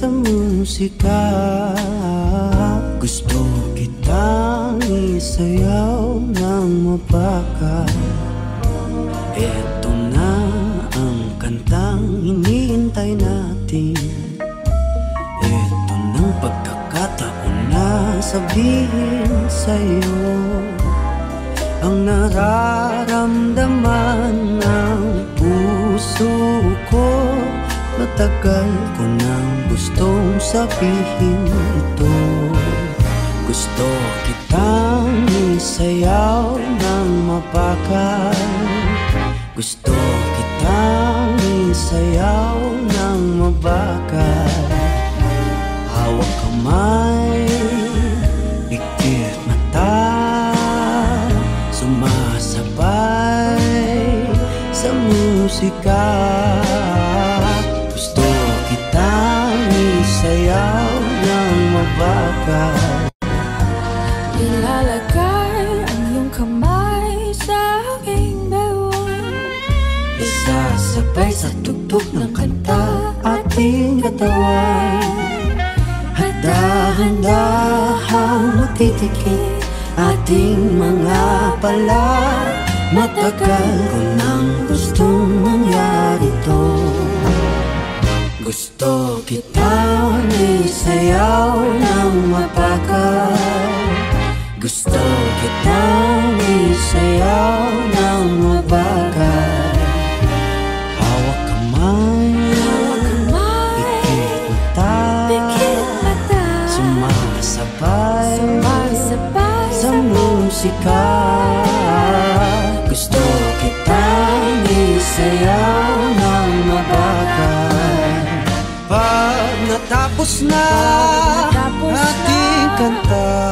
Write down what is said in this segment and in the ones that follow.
sa musika. Gusto kitang isayaw ng mapaka. Ito na ang kantang hinihintay natin. Ito ng pagkakataon na sabihin sa'yo. Ang nararamdaman ng puso ko Matagal ko nang gustong sabihin ito. Gusto kitang isayaw ng mapakal Gusto kitang isayaw ng mabakal. Hawak kamay, ikit mata. Sumasabay sa musika. katawan Handa-handa ang magtitikin ating mga pala. Matagal ko nang gustong mangyari to. Gusto kita isayaw ng mapakal Gusto kita isayaw ng mapakal Na nating kanta.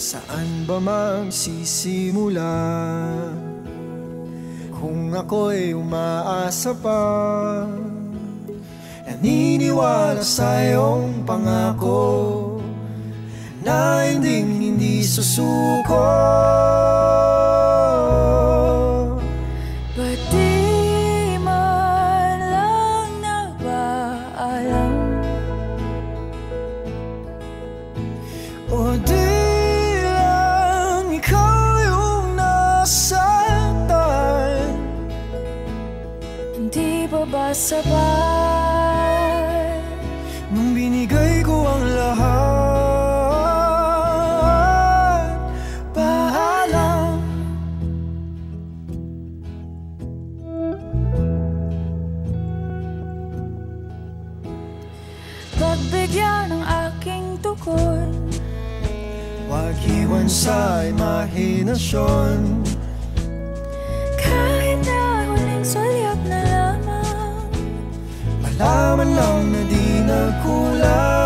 Saan ba magsisimula? Kung ako'y umaasa pa Naniniwala sa iyong pangako Na hindi hindi susuko sabay Nung binigay ko ang lahat. Paalam. Pagbigyan ng aking tukoy Wag iwan sa imahinasyon Malaman lang na di nagkulang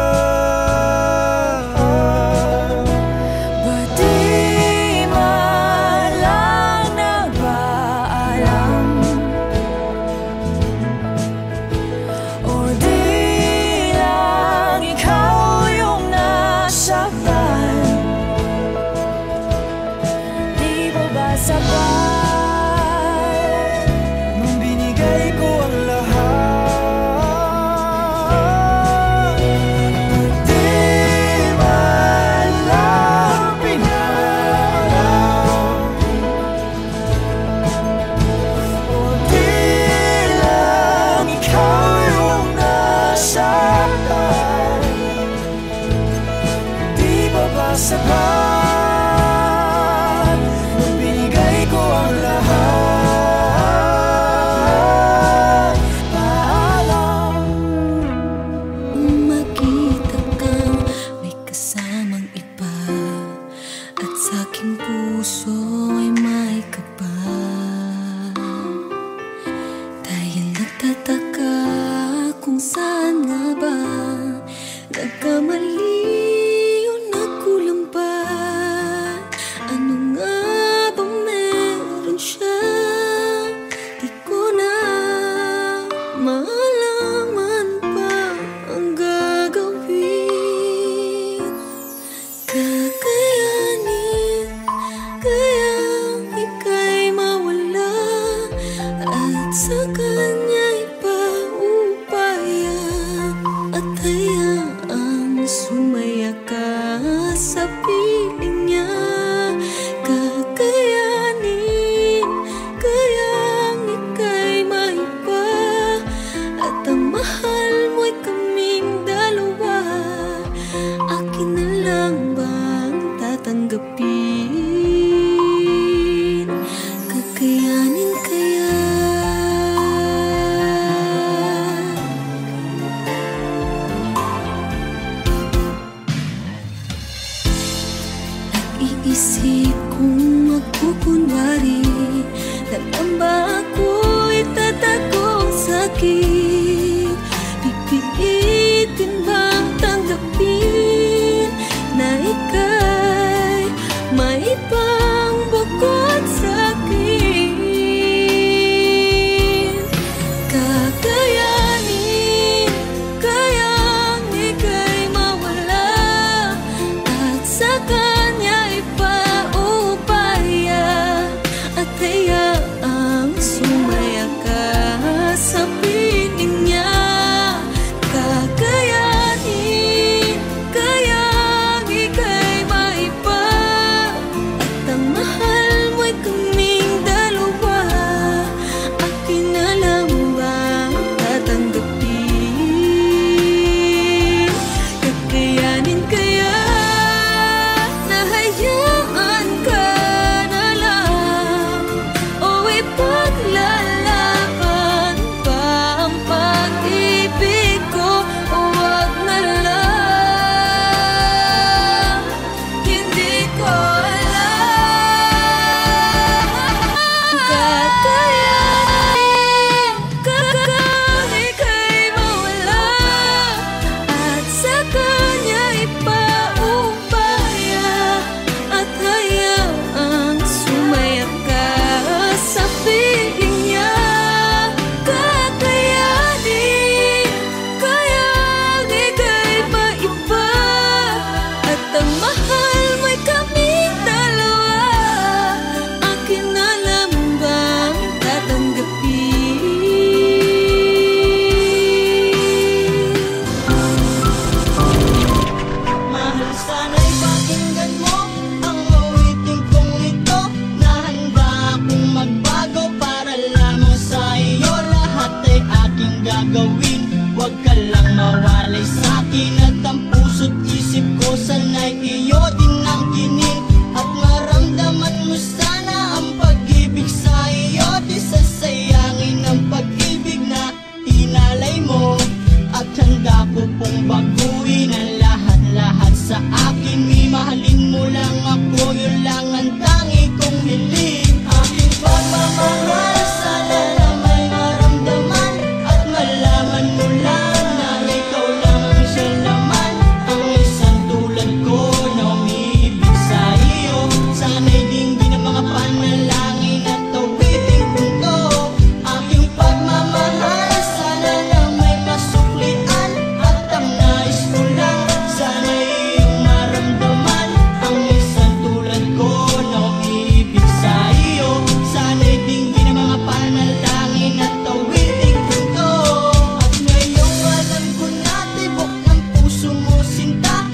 mo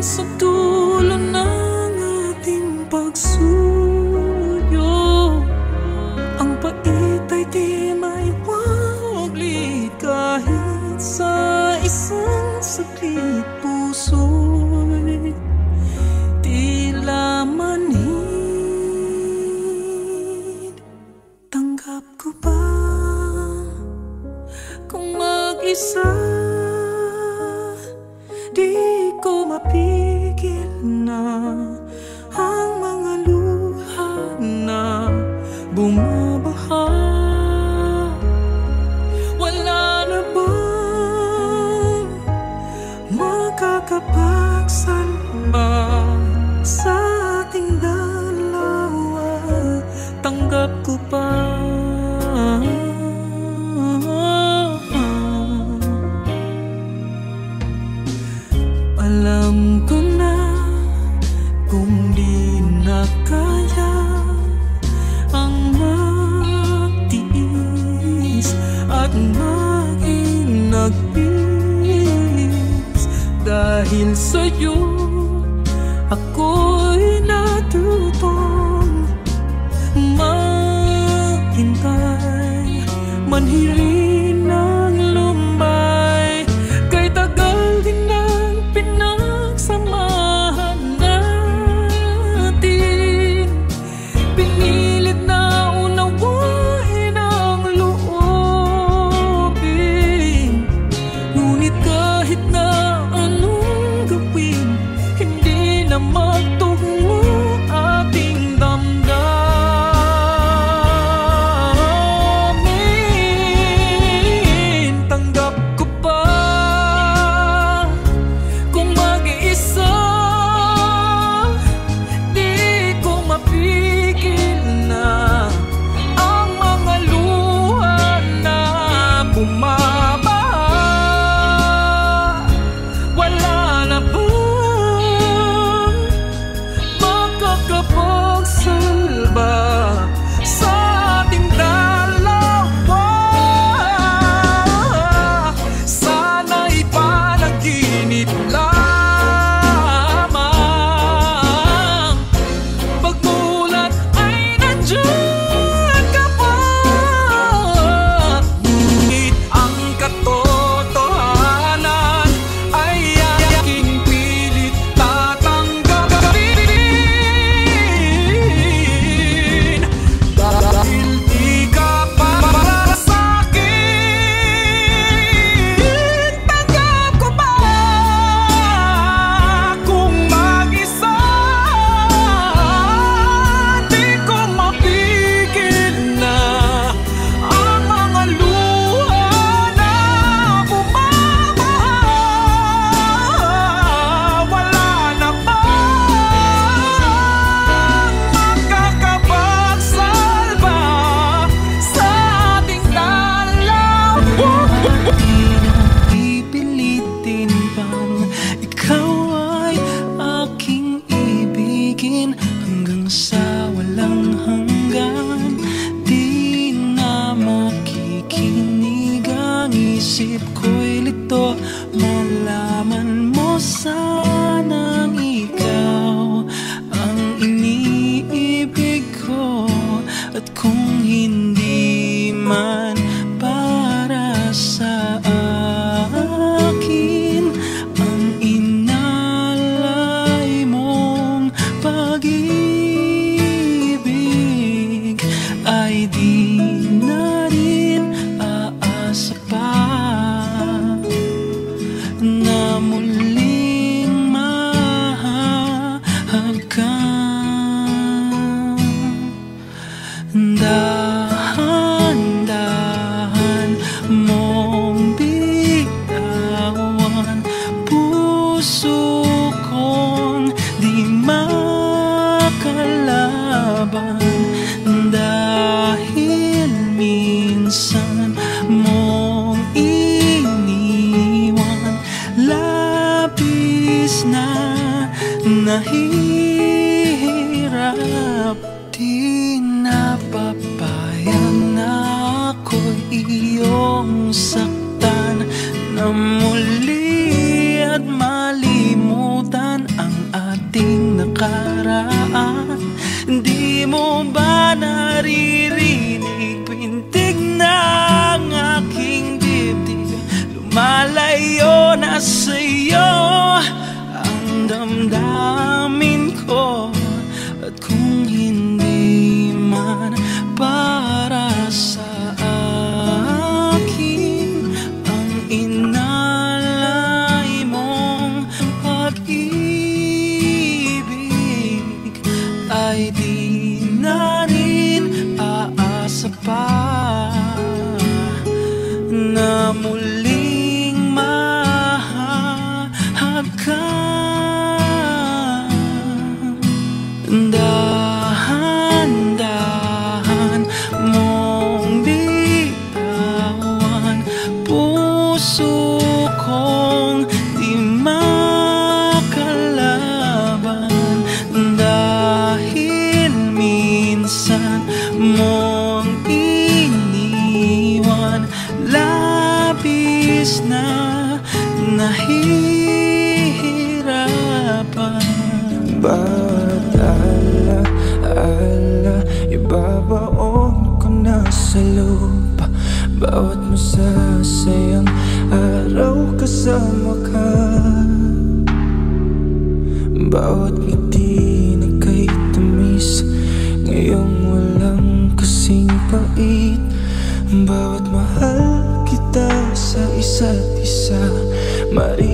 sa dulo ng ating pagsuyo Puso damdamin Maririnig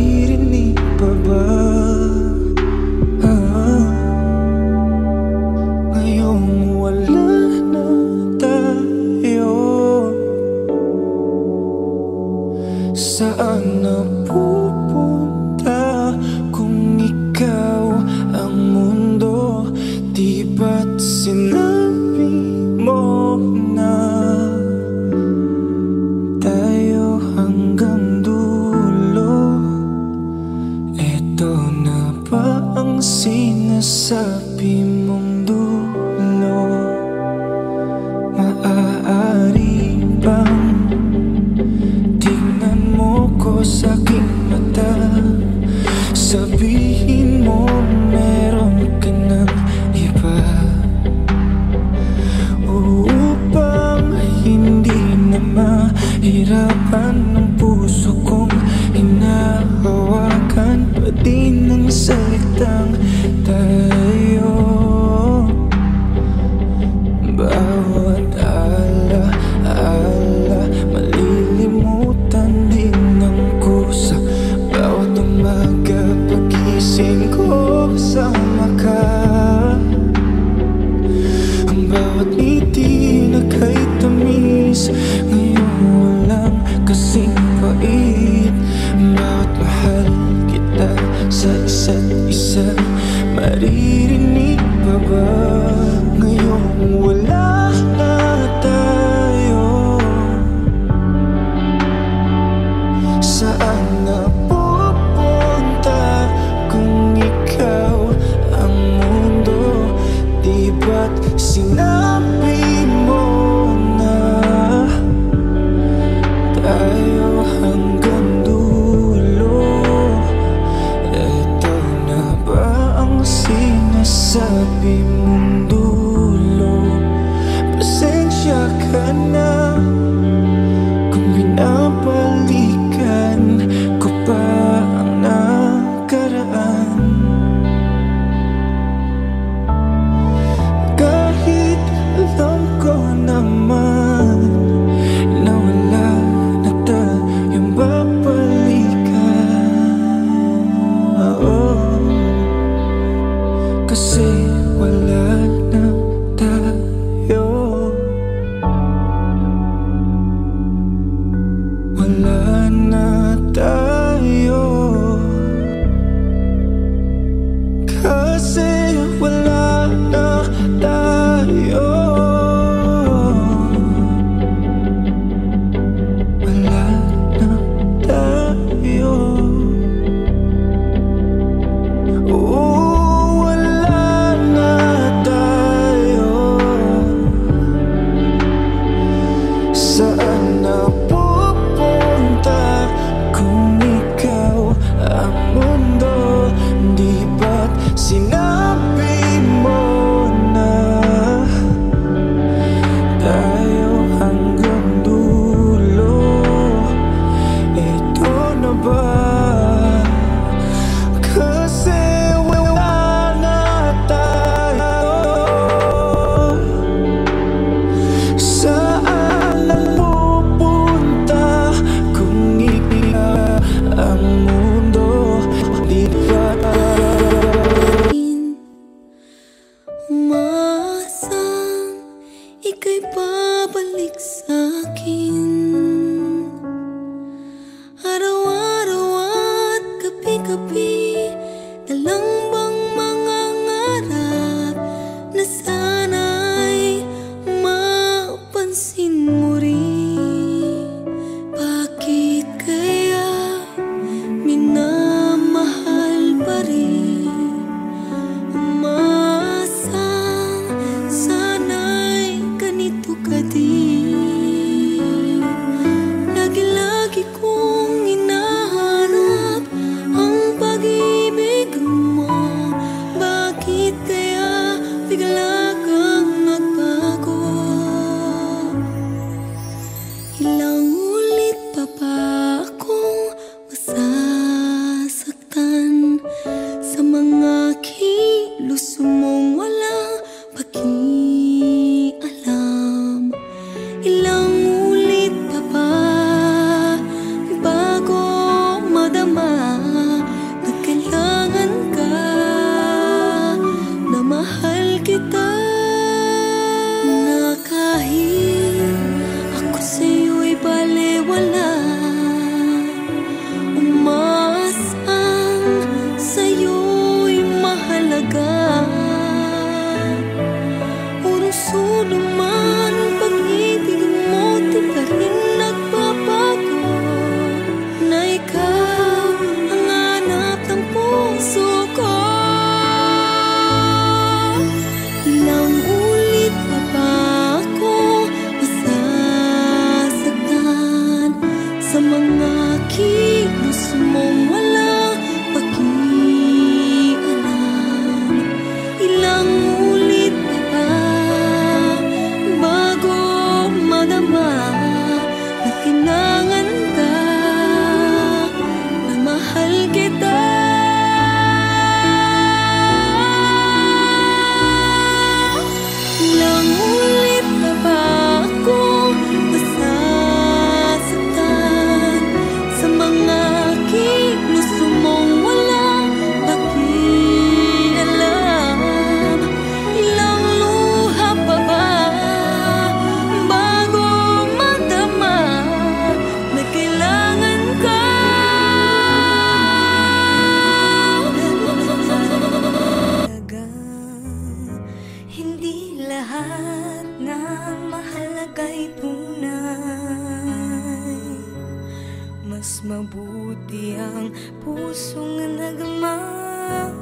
nagmamahal.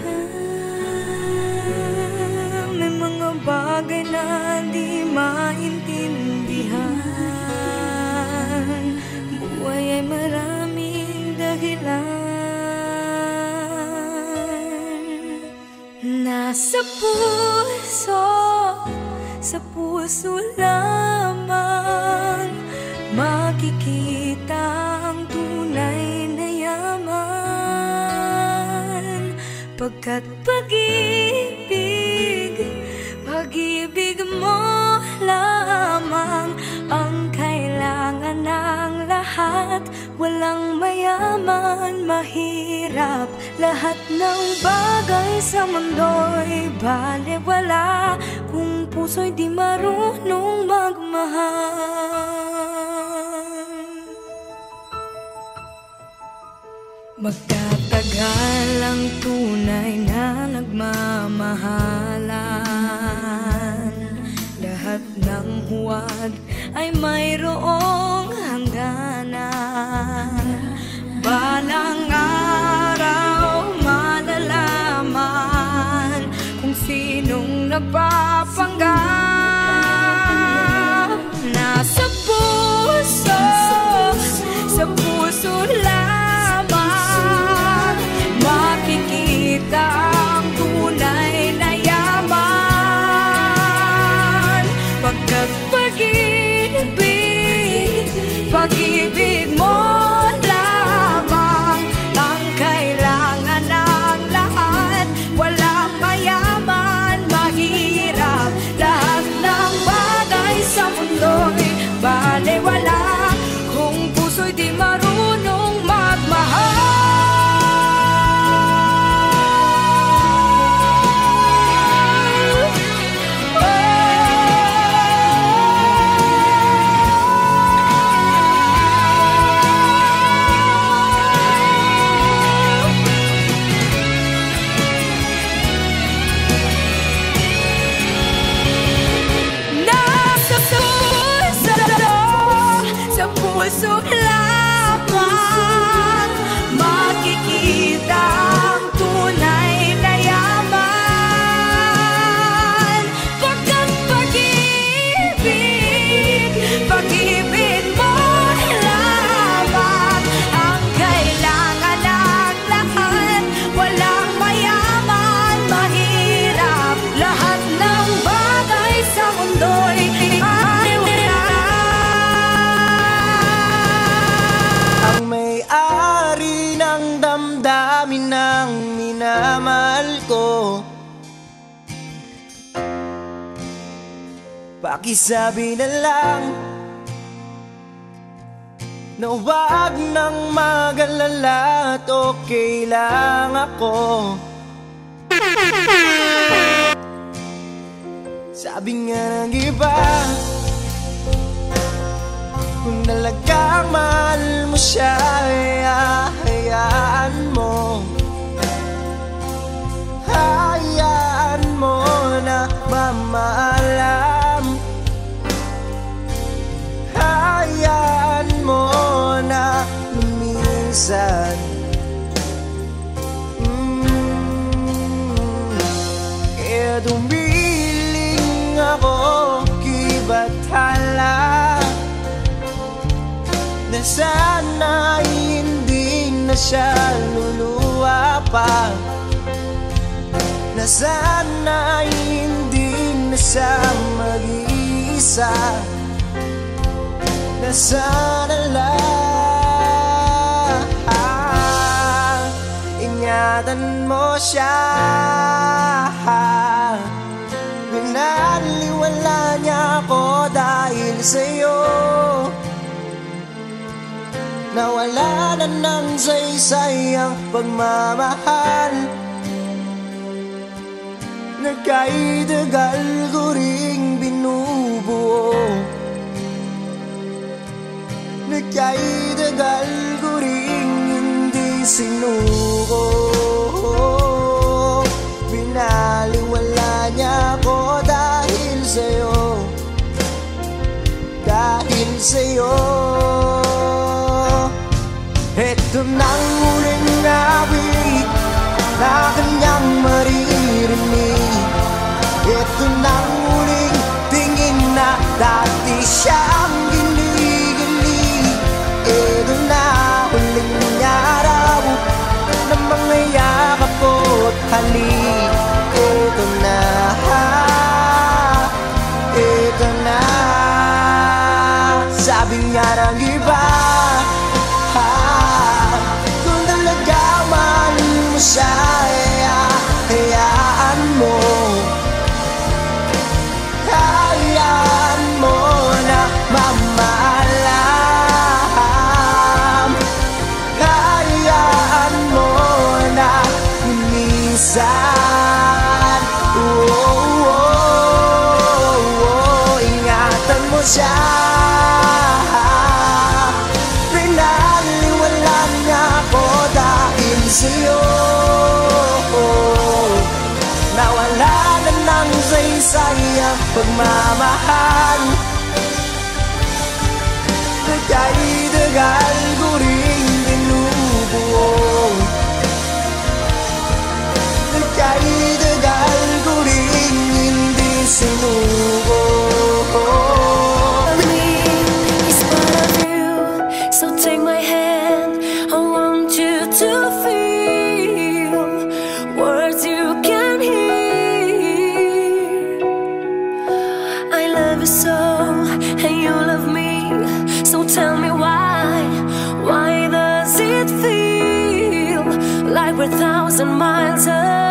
Ah, May mga maintindihan. Buhay ay dahilan. Nasa puso, sa puso lamang. Pagkat pag-ibig, pag-ibig mo lamang Ang kailangan ng lahat. Walang mayaman, mahirap Lahat ng bagay sa mundo'y balewala. Kung puso'y di marunong magmahal Magtatagal ang tunay na nagmamahalan. Lahat ng huwad ay mayroong hangganan. Balang araw malalaman Kung sinong napapanggap Pakisabi na lang Na wag nang mag-alala at okay lang ako. Sabi nga ng iba kung talagang mahal mo siya, ay hayaan mo. Hayaan mo na mamalam Hayaan mo na lumisan. Mm, Kaya dumiling ako kay Bathala na sana hindi na siya luluwa pa. Na sana hindi na siya mag-iisa Na sana lang Ingatan mo siya. Binaliwala niya ako dahil sa'yo. Nawala na ng saysay ang pagmamahal. Nagkaidagal ko ring Nagkaidagal ko ring hindi sinuko Binaliwala niya ako dahil sa'yo. Dahil sa'yo. Ito nang huling awit na kanyang maririnig. Ito nang huling tingin na dati siyang Halika ito na Ito na. Sabi nga ng iba ha, Kung talaga mali mo siya pagmamahal we're a thousand miles away.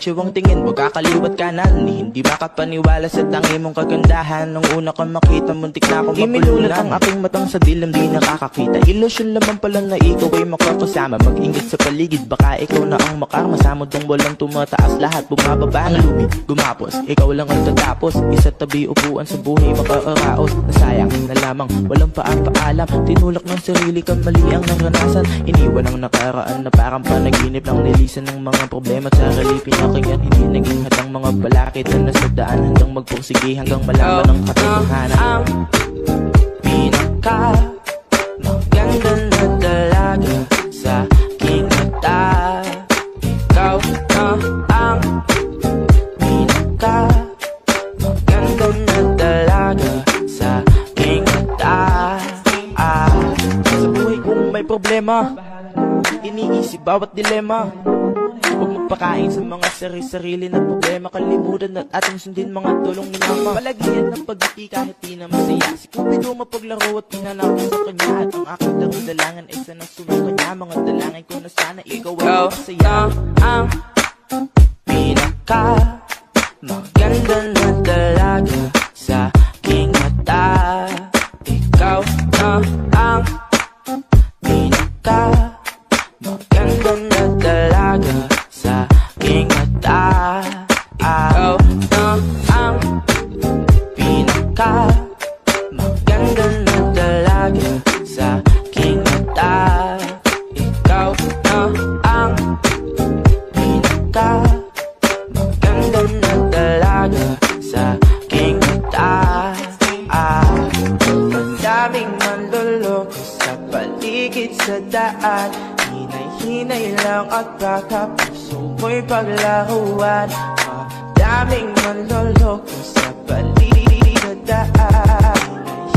Dapat diretso ang tingin, huwag kakaliwat kanan Hindi makapaniwala sa tangi mong kagandahan? Nung una kang makita, muntik na akong mapulunan ang aking matang sa dilim, di nakakakita. Ilusyon lamang pala na ikaw ay makakasama. Mag-ingit sa paligid, baka ikaw na ang makarma Samodong walang tumataas, lahat bumababa Ang lumi, gumapos, ikaw lang ang tatapos. Isa tabi upuan sa buhay, makaaraos Nasayang na lamang, walang paalam. Tinulak ng sarili kang mali ang naranasan. Iniwan ang nakaraan na parang panaginip Lang nilisan ng mga problema. At sarili pinakinggan Hindi naging hatang mga balakid na nasa daan Hanggang magpursige hanggang malaman ang katotohanan. Ang pinaka maganda na dalaga sa aking mata. Ikaw na ang pinaka maganda na dalaga sa aking mata. Ah, Sa buhay kong may problema Iniisip bawat dilema. Huwag magpakain sa mga sarili-sarili na problema. Kalimutan at ating sundin mga tulong ni Mama. Palagian ng pagiti kahit di na masaya. Si Cupido mapaglaro at pinanap sa kanya. At ang aking darong dalangan ay sana sumuko niya Mga dalangin ko na sana ikaw ay Go, masaya. Ah, ah. Ang pinaka Maganda na dalaga sa aking mata. Ikaw na ang pinaka Ganda na talaga sa aking mata Ikaw na ang pinaka Maganda na talaga sa aking mata Ikaw na ang pinaka lang at baka puso mo'y paglaruan. Ang daming manluloko sa paligid sa daan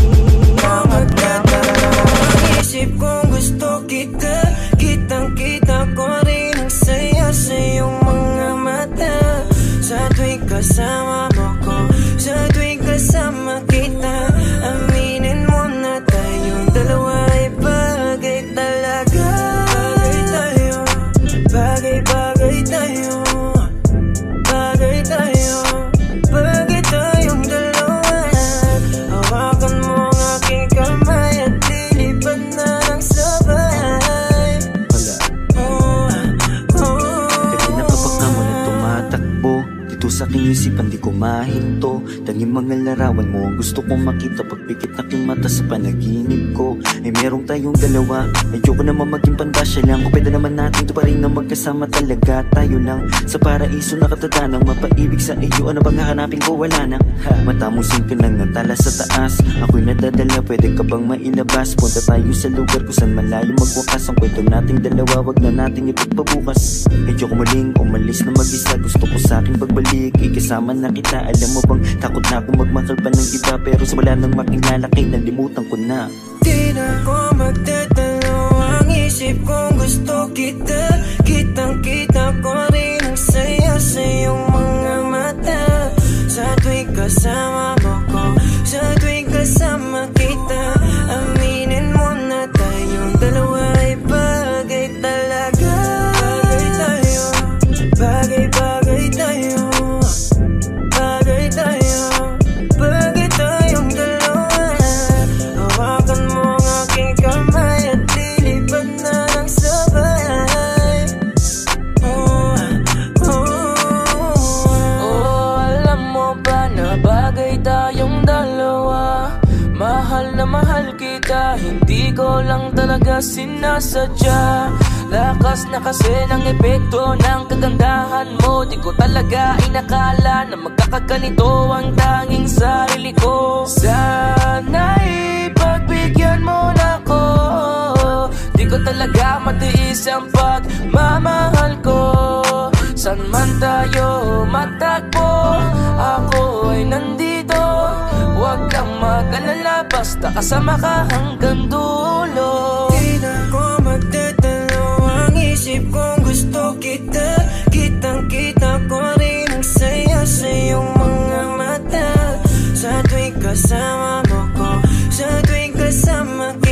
Hinay-hinay lang at baka Isip kong gusto kita Kitang kita ko rin ang saya sa iyong mga mata. Sa tuwing kasama mo ko Sa tuwing kasama kita mga larawan mo. Gusto kong makita Pagpikit aking mata sa panaginip ko. Ay merong tayong dalawa. Ayoko naman maging pandasya lang. Kung pwede naman natin to pa rin na magkasama talaga Tayo lang. Sa paraiso nakatadanang Mapaibig sa iyo. Ano bang hahanapin ko? Wala na. Matamusin ka ng tala sa taas. Ako'y nadadala. Pwede ka bang mailabas Punta tayo sa lugar kung saan malayo magwakas. Ang kwento nating dalawa wag na nating ipagpabukas. Medyo ko muling umalis na mag-isa. Gusto ko sa aking pagbalik. Ikasama na kita. Alam mo bang takot na akong magmakal pa ng iba Pero sa wala nang makilala kay nalimutan ko na. Di na ko magtatalo Ang isip kong gusto kita. Kitang kita ko rin ang saya sa iyong mga mata. Sa tuwing kasama mo ko Sa tuwing kasama kita Aminin mo na tayong dalawa hindi ko lang talaga sinasadya. Lakas na kasi ng epekto ng kagandahan mo. Di ko talaga inakala na magkakaganito ang tanging sarili ko. Sana ipagbigyan mo na ko Di ko talaga matiis ang pagmamahal ko. San man tayo matagpo Ako ay nandito Huwag kang mag-alala Basta kasama ka hanggang dulo. Di na ko magtatalo Ang isip kong gusto kita. Kitang kita ko rin ang saya sa iyong mga mata. Sa tuwing kasama mo ko Sa tuwing kasama kita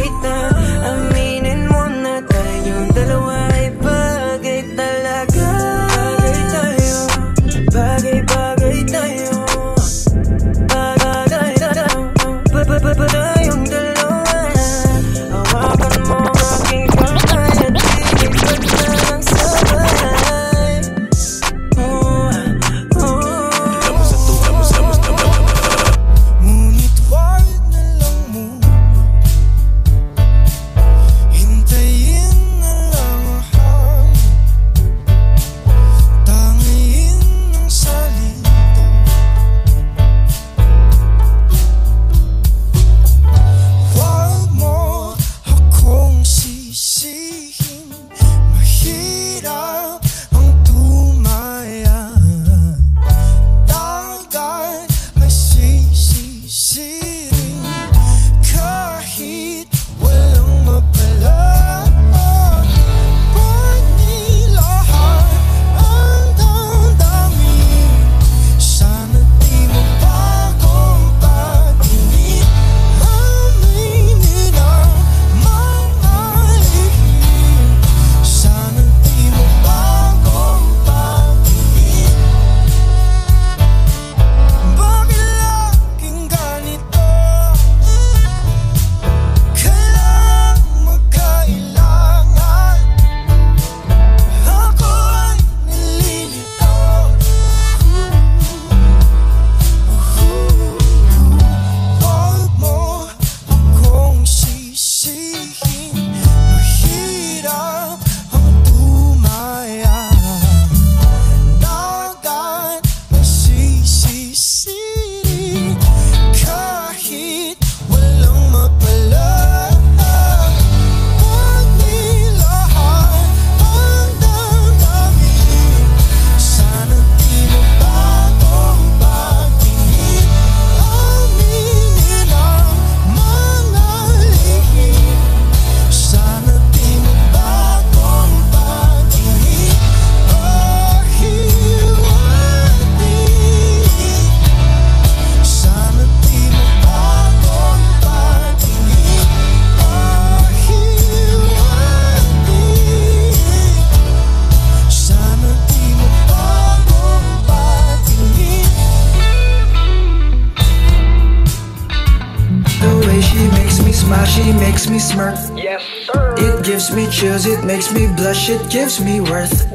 gives me worth.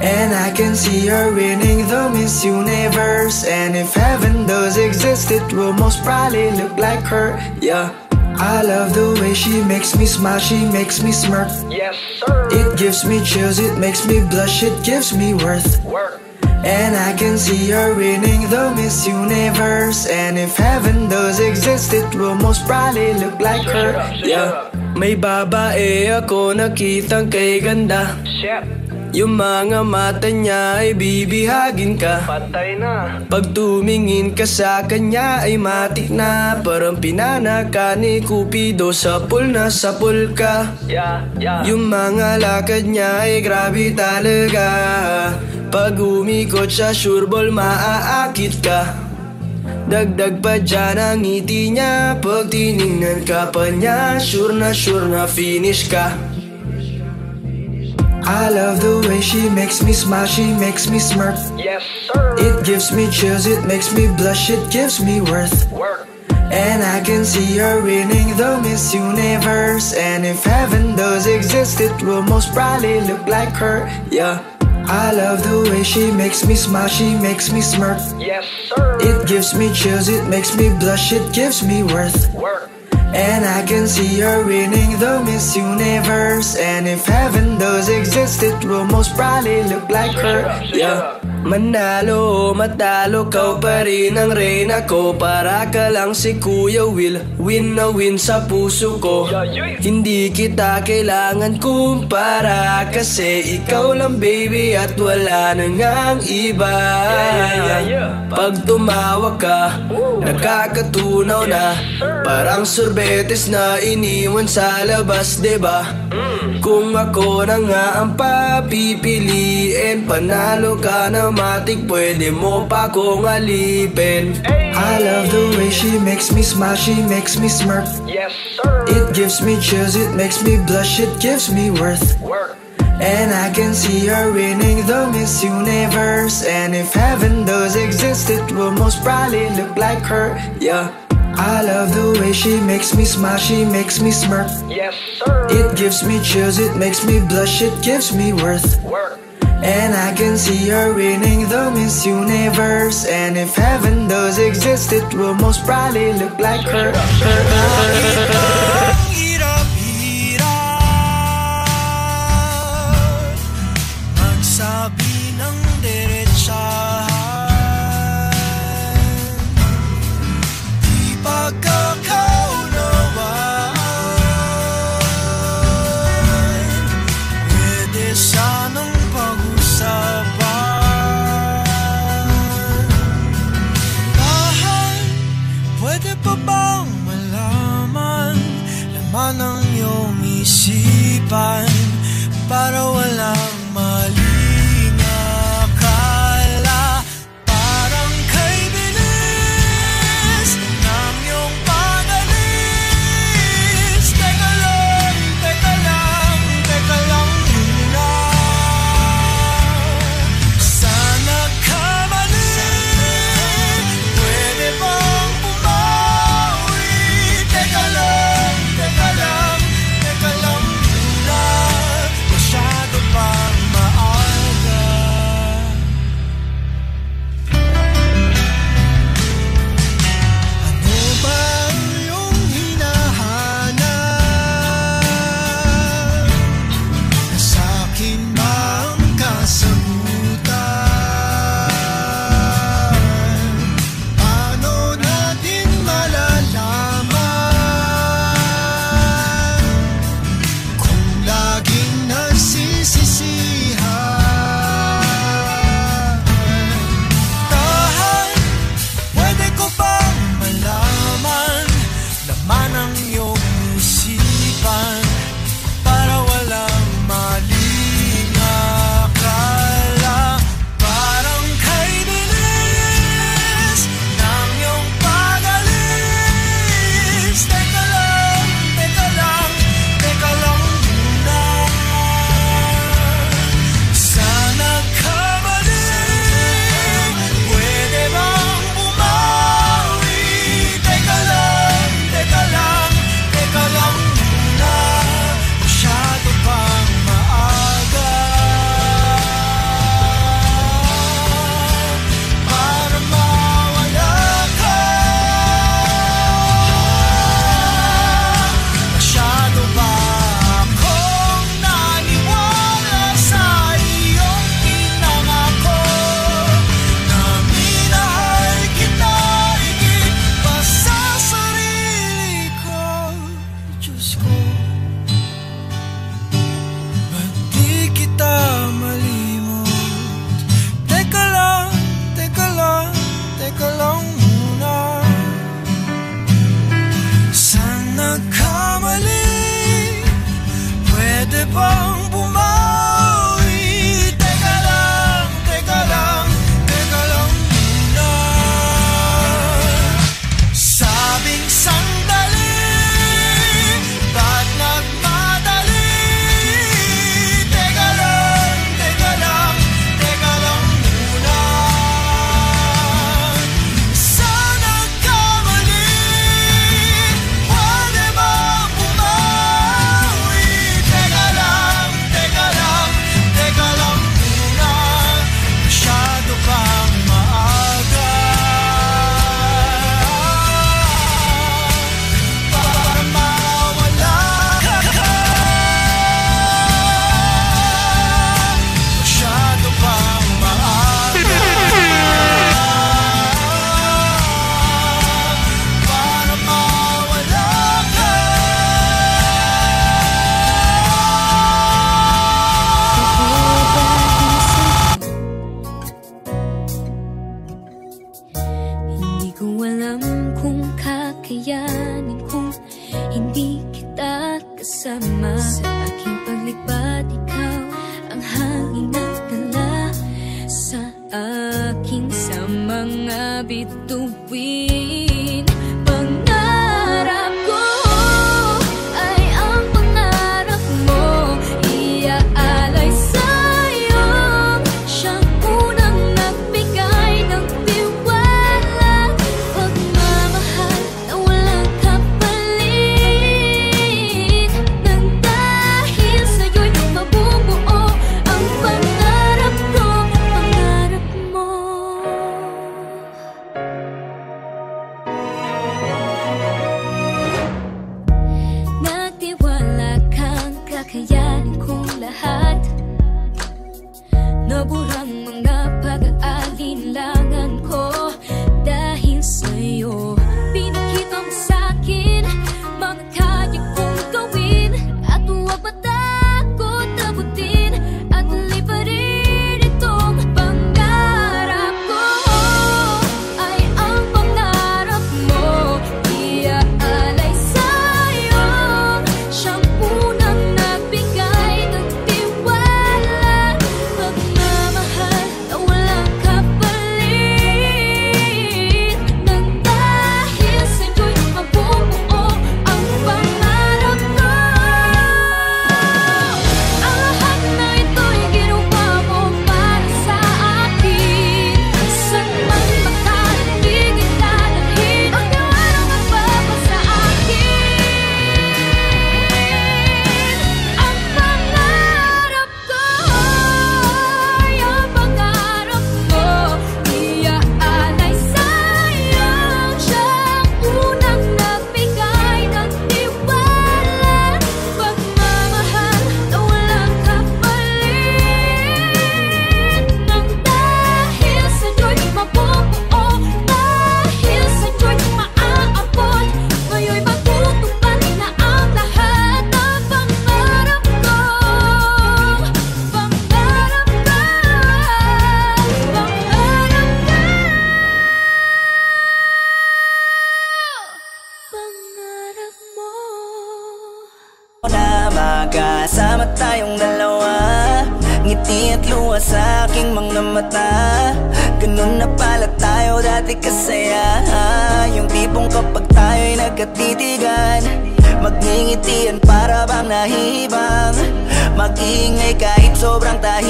And I can see her winning the Miss Universe. And if heaven does exist, it will most probably look like her. Yeah. I love the way she makes me smile, she makes me smirk. Yes, sir. It gives me chills, it makes me blush, it gives me worth. Work. And I can see her winning the Miss Universe. And if heaven does exist, it will most probably look like her. Yeah. May babae ako nakitang kay ganda Shit. Yung mga mata niya ay bibihagin ka Patay na. Pag tumingin ka sa kanya ay matik na Parang pinana ka ni Cupido Sa pool na sa pool ka Yeah, yeah. Yung mga lakad niya ay grabe talaga Pag umikot sa sureball maaakit ka Dagdag pa dyan ang ngiti niya Pag tinignan ka pa niya Sure na sure na finish ka I love the way she makes me smile, she makes me smirk. Yes, sir. It gives me chills, it makes me blush, it gives me worth. Work. And I can see her winning the Miss Universe. And if heaven does exist, it will most probably look like her. Yeah. I love the way she makes me smile, she makes me smirk. Yes, sir. It gives me chills, it makes me blush, it gives me worth. Work. And I can see her winning the Miss Universe. And if heaven does exist, it will most probably look like her. Yeah. Manalo o matalo, kau pa rin ang reyna ko. Para ka lang si Kuya Will Win na win sa puso ko. Hindi kita kailangan kumpara Kasi ikaw lang baby at wala nang ang iba. Pag tumawa ka, nakakatunaw na. Parang sorbetes na iniwan sa labas, 'di ba? Kung ako na nga ang papipiliin Panalo ka na matik, pwede mo pa kong alipin I love the way she makes me smile, she makes me smirk. Yes, sir. It gives me chills, it makes me blush, it gives me worth. Work. And I can see her winning the Miss Universe. And if heaven does exist, it will most probably look like her. Yeah. I love the way she makes me smile, she makes me smirk. Yes, sir. It gives me chills, it makes me blush, it gives me worth. Work. And I can see her winning the Miss Universe. And if heaven does exist, it will most probably look like her. her, her. Magsabi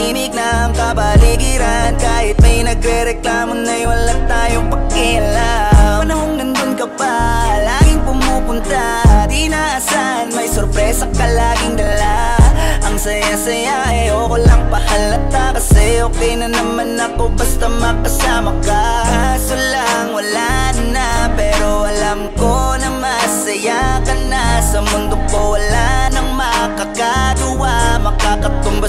tahimik na ang kabaligiran. Kahit may nagre-reklamo na'y wala tayong pakialam. Panahong nandun ka pa, laging pumupunta. Di naasan, may sorpresa ka laging dala. Ang saya-saya, ayoko lang pahalata. Kasi okay na naman ako basta makasama ka. Kaso lang, wala na Pero alam ko na masaya ka na. Sa mundo ko wala nang makakagawa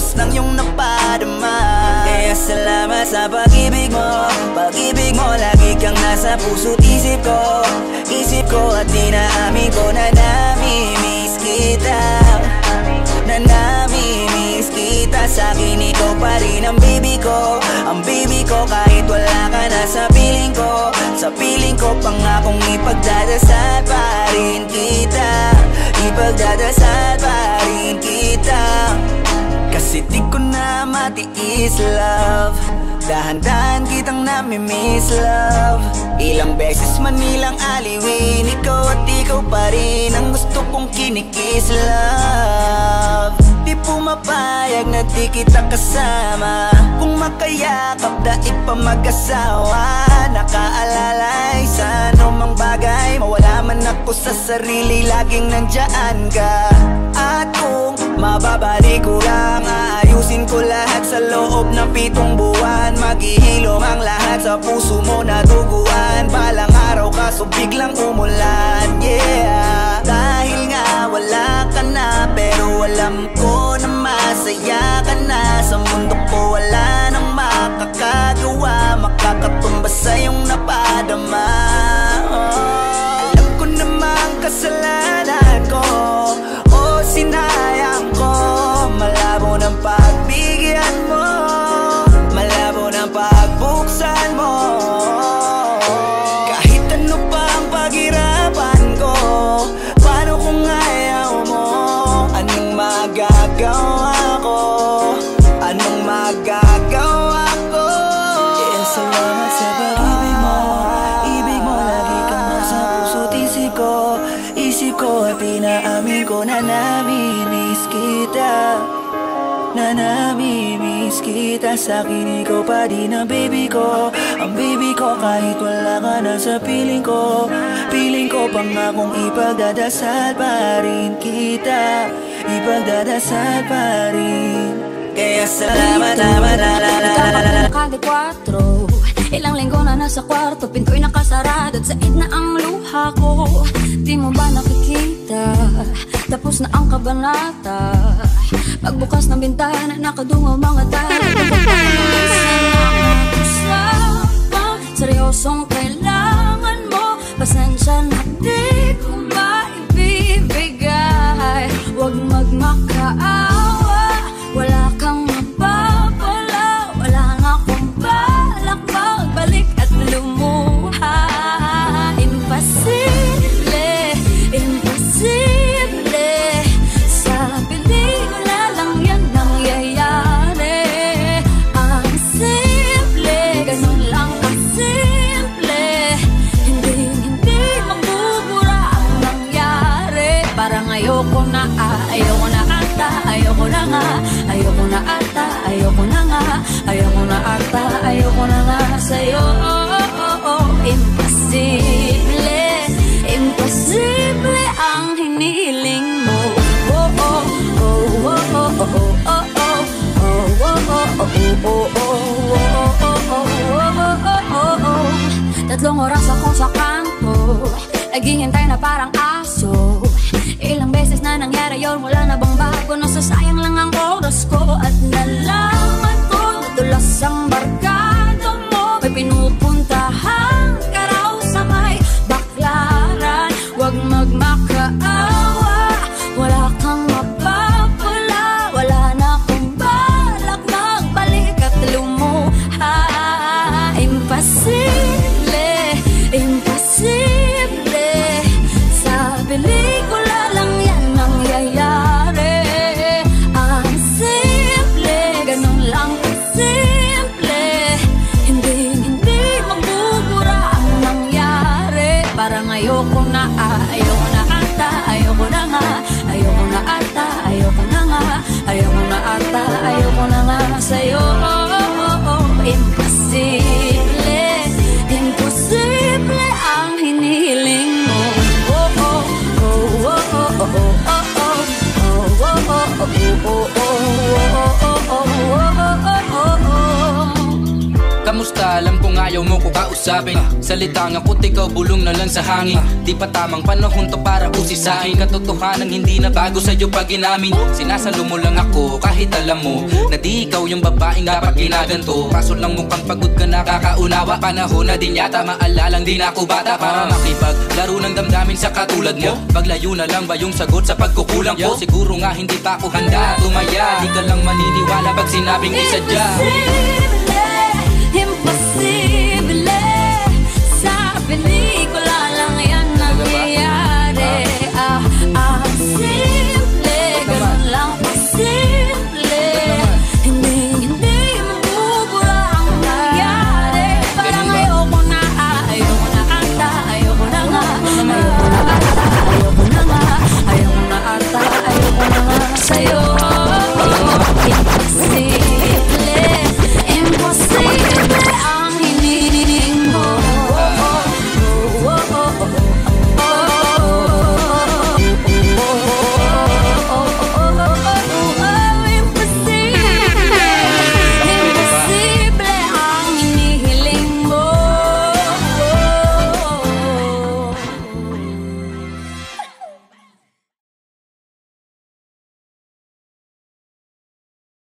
Makakatumbas ng iyong napadama. Kaya salamat sa pag-ibig mo. Pag-ibig mo, lagi kang nasa puso't isip ko. Isip ko at inaamin ko na nami-miss kita. Na nami-miss kita Sa akin ikaw pa rin ang baby ko. Ang baby ko kahit wala ka na sa piling ko. Sa piling ko pangakong ipagdadasal pa rin kita. Ipagdadasal pa rin kita. Kasi di ko na matiis love. Dahan-dahan kitang nami-miss love. Ilang beses man nilang aliwin Ikaw at ikaw pa rin Ang gusto kong kinikis love pumapayag na di kita kasama. Kung makayakap daig pa mag-asawa. Nakaalalay sa anumang bagay Mawala man ako sa sarili Laging nandyan ka. At kung mababalik ko lang Aayusin ko lahat sa loob ng pitong buwan. Maghihilom ang lahat sa puso mo na duguan Balang araw kaso biglang umulan Yeah na Pero alam ko na masaya ka na Sa mundo ko wala nang makakagawa Makakatumbas sa iyong napadama oh. Alam ko namang kasalanan kita Sa akin ikaw pa din ang baby ko. Ang baby ko kahit wala ka na sa piling ko. Piling ko pangakong ipagdadasal pa rin kita? Ipagdadasal pa rin. Kaya salamat, salamat, la la la la la la Kada 4 Ilang linggo na nasa kwarto Pinto'y nakasarado at said na ang luha ko. Di mo ba nakikita? Tapos na ang kabanata Pagbukas ng bintana Nakadungaw mga tara Seryosong kailangan mo. Pasensya na di ko Ayoko na nga sa'yo. Imposible, imposible ang hiniling mo. Oh, oh, oh, oh, oh, oh, oh, oh, oh, oh, oh, oh, oh, oh, oh, oh. Tatlong oras ako sa kanto Naghihintay na parang aso. Ilang beses na nangyari yun Wala na bang bago? Nasasayang lang ang oras ko At nalaman ko Nadulas ang Kamusta? Alam kong ayaw mo ko kausapin. Salita nga puti ikaw bulong na lang sa hangin. Di pa tamang panahon to para usisain. Katotohanan hindi na bago sa'yo pag inamin. Sinasalo mo lang ako kahit alam mo Na di ikaw yung babaeng dapat ginaganto. Kaso lang mukhang pagod ka na kakaunawa Panahon na din yata maalalang di na ako bata. Para makipaglaro ng damdamin sa katulad mo Paglayo na lang ba yung sagot sa pagkukulang ko? Siguro nga hindi pa ako handa. Tumaya, di ka lang maniniwala pag sinabing isadya Imposible